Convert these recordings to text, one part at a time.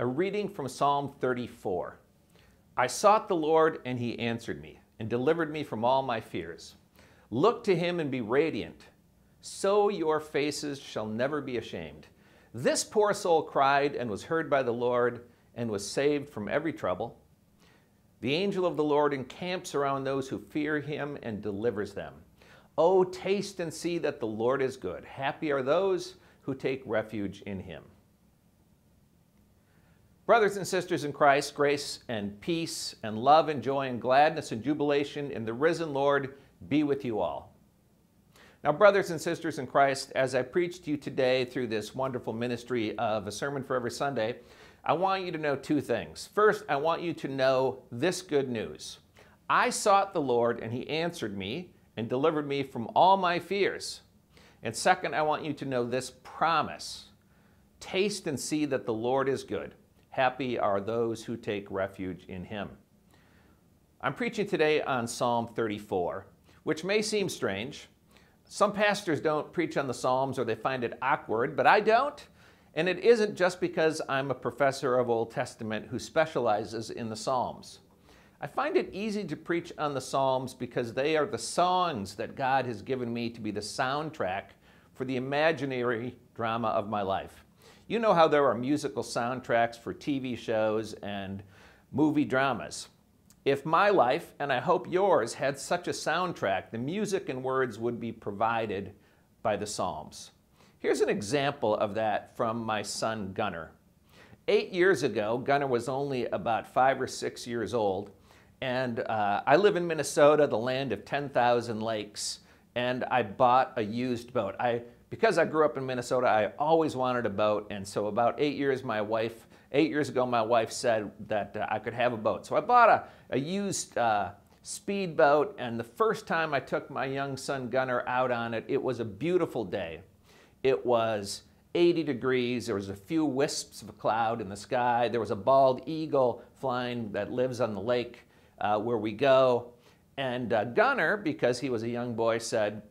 A reading from Psalm 34. I sought the Lord, and he answered me, and delivered me from all my fears. Look to him and be radiant, so your faces shall never be ashamed. This poor soul cried and was heard by the Lord, and was saved from every trouble. The angel of the Lord encamps around those who fear him and delivers them. Oh, taste and see that the Lord is good. Happy are those who take refuge in him. Brothers and sisters in Christ, grace and peace and love and joy and gladness and jubilation in the risen Lord be with you all. Now, brothers and sisters in Christ, as I preach to you today through this wonderful ministry of a sermon for every Sunday, I want you to know two things. First, I want you to know this good news. I sought the Lord, and he answered me and delivered me from all my fears. And second, I want you to know this promise Taste and see that the Lord is good. Happy are those who take refuge in him. I'm preaching today on Psalm 34, which may seem strange. Some pastors don't preach on the Psalms or they find it awkward, but I don't. And it isn't just because I'm a professor of Old Testament who specializes in the Psalms. I find it easy to preach on the Psalms because they are the songs that God has given me to be the soundtrack for the imaginary drama of my life. You know how there are musical soundtracks for TV shows and movie dramas. If my life, and I hope yours, had such a soundtrack, the music and words would be provided by the Psalms. Here's an example of that from my son Gunnar. Eight years ago, Gunnar was only about five or six years old, and uh, I live in Minnesota, the land of 10,000 lakes, and I bought a used boat. I because I grew up in Minnesota, I always wanted a boat. And so about eight years, my wife, eight years ago, my wife said that uh, I could have a boat. So I bought a, a used uh, speedboat. And the first time I took my young son Gunnar out on it, it was a beautiful day. It was 80 degrees. There was a few wisps of cloud in the sky. There was a bald eagle flying that lives on the lake uh, where we go. And uh, Gunnar, because he was a young boy, said,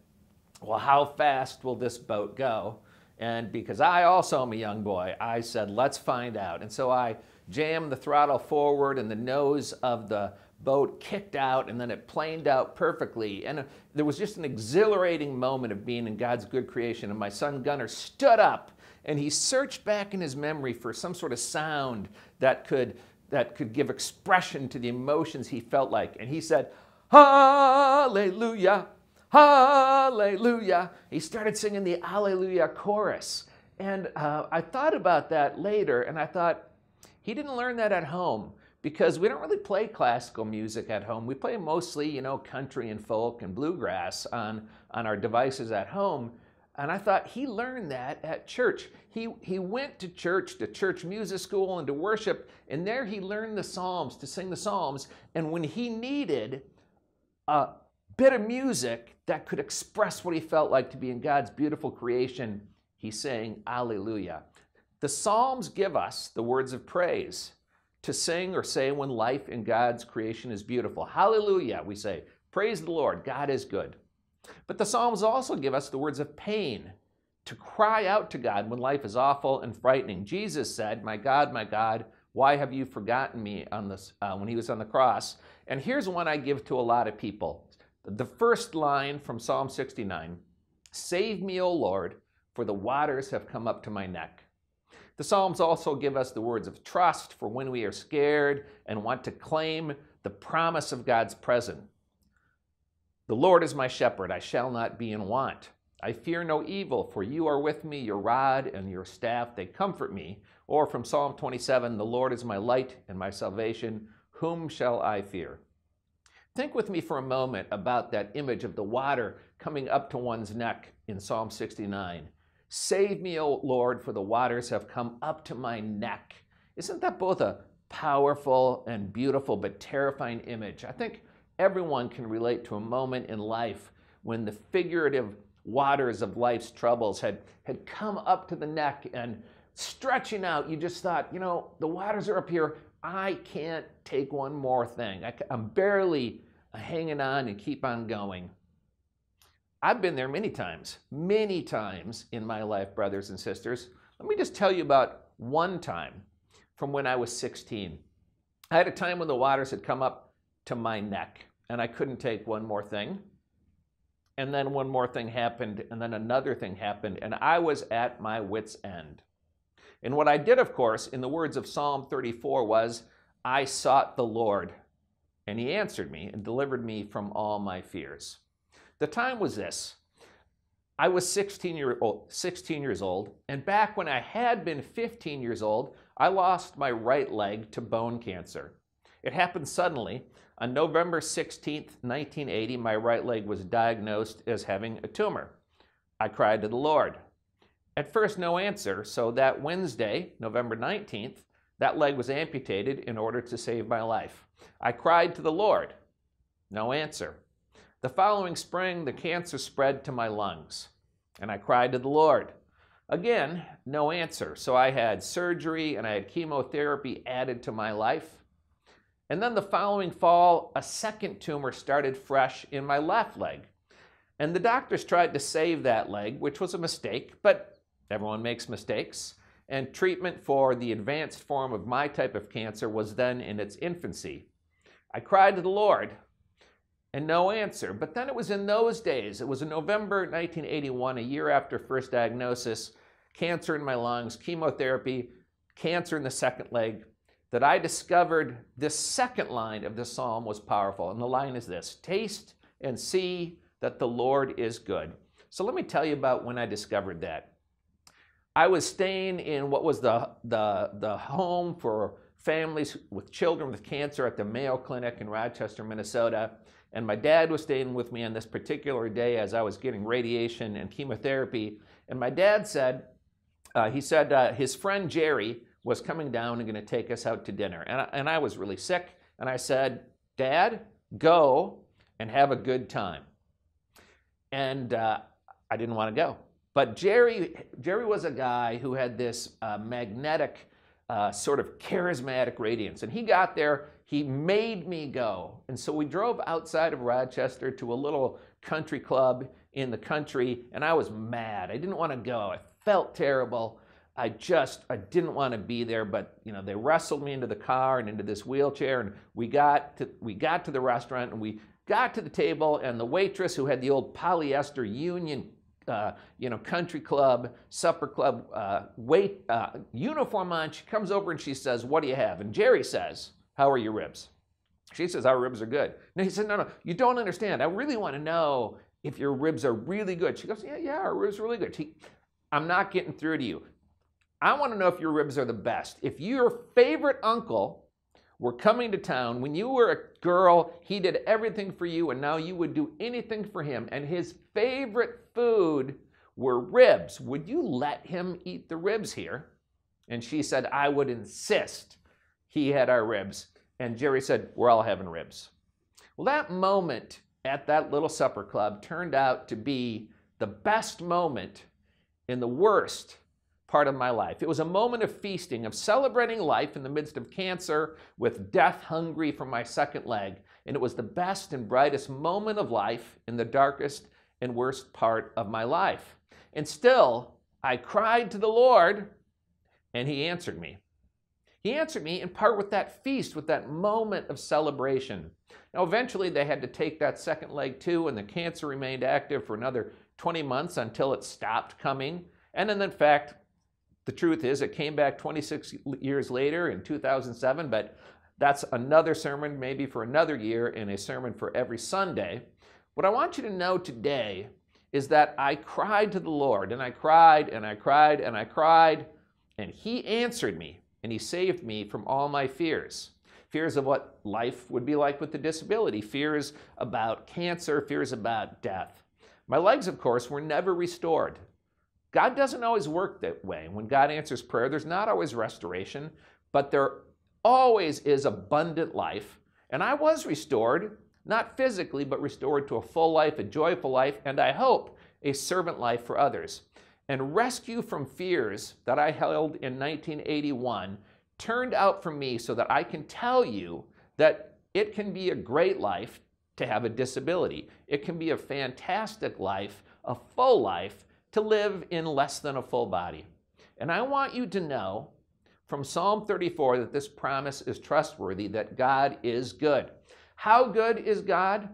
well, how fast will this boat go? And because I also am a young boy, I said, let's find out. And so I jammed the throttle forward and the nose of the boat kicked out and then it planed out perfectly. And there was just an exhilarating moment of being in God's good creation. And my son Gunnar stood up and he searched back in his memory for some sort of sound that could, that could give expression to the emotions he felt like. And he said, Hallelujah. Hallelujah. He started singing the Hallelujah chorus. And uh, I thought about that later, and I thought, he didn't learn that at home because we don't really play classical music at home. We play mostly, you know, country and folk and bluegrass on, on our devices at home. And I thought he learned that at church. He, he went to church, to church music school, and to worship, and there he learned the Psalms, to sing the Psalms. And when he needed a, bit of music that could express what he felt like to be in God's beautiful creation, he's saying, Alleluia. The Psalms give us the words of praise to sing or say when life in God's creation is beautiful. Hallelujah, we say. Praise the Lord, God is good. But the Psalms also give us the words of pain to cry out to God when life is awful and frightening. Jesus said, My God, my God, why have you forgotten me on this, uh, when he was on the cross? And here's one I give to a lot of people the first line from Psalm 69 Save me, O Lord, for the waters have come up to my neck. The Psalms also give us the words of trust for when we are scared and want to claim the promise of God's presence. The Lord is my shepherd, I shall not be in want. I fear no evil, for you are with me, your rod and your staff, they comfort me. Or from Psalm 27, the Lord is my light and my salvation, whom shall I fear? Think with me for a moment about that image of the water coming up to one's neck in Psalm 69. Save me, O Lord, for the waters have come up to my neck. Isn't that both a powerful and beautiful but terrifying image? I think everyone can relate to a moment in life when the figurative waters of life's troubles had, had come up to the neck and stretching out, you just thought, you know, the waters are up here. I can't take one more thing. I, am barely hanging on and keep on going. I've been there many times, many times in my life, brothers and sisters. Let me just tell you about one time. from when I was 16. I had a time when the waters had come up to my neck, and I couldn't take one more thing. And then one more thing happened, and then another thing happened, and I was at my wits' end. And what I did, of course, in the words of Psalm 34, was I sought the Lord, and he answered me and delivered me from all my fears. The time was this I was 16, year old, 16 years old, and back when I had been 15 years old, I lost my right leg to bone cancer. It happened suddenly. On November 16, 1980, my right leg was diagnosed as having a tumor. I cried to the Lord. At first, no answer, so that Wednesday, November 19th, that leg was amputated in order to save my life. I cried to the Lord. No answer. The following spring, the cancer spread to my lungs, and I cried to the Lord. Again, no answer. So I had surgery and I had chemotherapy added to my life. And then the following fall, a second tumor started fresh in my left leg. And the doctors tried to save that leg, which was a mistake, but everyone makes mistakes. And treatment for the advanced form of my type of cancer was then in its infancy. I cried to the Lord, and no answer. But then it was in those days, it was in November 1981, a year after first diagnosis, cancer in my lungs, chemotherapy, cancer in the second leg, that I discovered this second line of the psalm was powerful. And the line is this Taste and see that the Lord is good. So let me tell you about when I discovered that. I was staying in what was the, the, the home for families with children with cancer at the Mayo Clinic in Rochester, Minnesota. And my dad was staying with me on this particular day as I was getting radiation and chemotherapy. And my dad said, uh, he said uh, his friend Jerry was coming down and going to take us out to dinner. And I, and I was really sick. And I said, Dad, go and have a good time. And uh, I didn't want to go. But Jerry, Jerry was a guy who had this uh, magnetic, uh, sort of charismatic radiance. And he got there he made me go. And so we drove outside of Rochester to a little country club in the country, and I was mad. I didn't want to go. I felt terrible. I just I didn't want to be there, but you know they wrestled me into the car and into this wheelchair, and we got to we got to the restaurant and we got to the table, and the waitress who had the old polyester union. Uh, you know, country club, supper club, uh, wait, uh, uniform on. She comes over and she says, "What do you have?" And Jerry says, how are your ribs? She says, Our ribs are good. No, he said, No, no, you don't understand. I really want to know if your ribs are really good. She goes, Yeah, yeah, our ribs are really good. I'm not getting through to you. I want to know if your ribs are the best. If your favorite uncle were coming to town, when you were a girl, he did everything for you, and now you would do anything for him, and his favorite food were ribs, would you let him eat the ribs here? And she said, I would insist he had our ribs. And Jerry said, We're all having ribs. Well, that moment at that little supper club turned out to be the best moment in the worst part of my life. It was a moment of feasting, of celebrating life in the midst of cancer, with death hungry for my second leg. And it was the best and brightest moment of life in the darkest and worst part of my life. And still, I cried to the Lord, and He answered me. He answered me in part with that feast, with that moment of celebration. Now, eventually, they had to take that second leg too, and the cancer remained active for another 20 months until it stopped coming. And then, in fact, the truth is, it came back 26 years later in 2007, but that's another sermon, maybe for another year, and a sermon for every Sunday. What I want you to know today is that I cried to the Lord, and I cried, and I cried, and I cried, and He answered me and he saved me from all my fears. Fears of what life would be like with the disability, fears about cancer, fears about death. My legs, of course, were never restored. God doesn't always work that way. When God answers prayer, there's not always restoration, but there always is abundant life. And I was restored, not physically, but restored to a full life, a joyful life, and I hope a servant life for others and rescue from fears that I held in 1981 turned out for me so that I can tell you that it can be a great life to have a disability. It can be a fantastic life, a full life, to live in less than a full body. And I want you to know from Psalm 34 that this promise is trustworthy, that God is good. How good is God?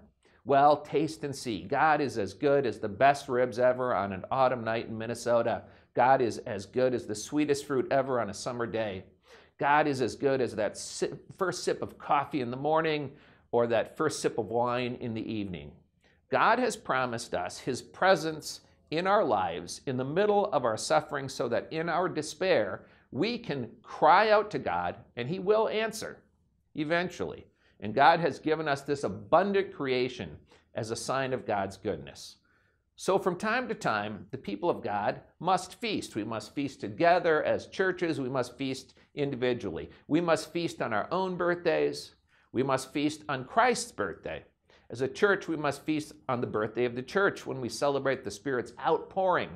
Well, taste and see. God is as good as the best ribs ever on an autumn night in Minnesota. God is as good as the sweetest fruit ever on a summer day. God is as good as that sip, first sip of coffee in the morning or that first sip of wine in the evening. God has promised us His presence in our lives in the middle of our suffering so that in our despair we can cry out to God and He will answer eventually. And God has given us this abundant creation as a sign of God's goodness. So, from time to time, the people of God must feast. We must feast together as churches. We must feast individually. We must feast on our own birthdays. We must feast on Christ's birthday. As a church, we must feast on the birthday of the church when we celebrate the Spirit's outpouring.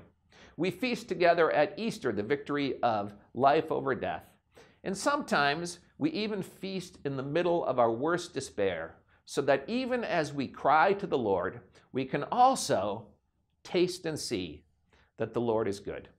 We feast together at Easter, the victory of life over death. And sometimes we even feast in the middle of our worst despair, so that even as we cry to the Lord, we can also taste and see that the Lord is good.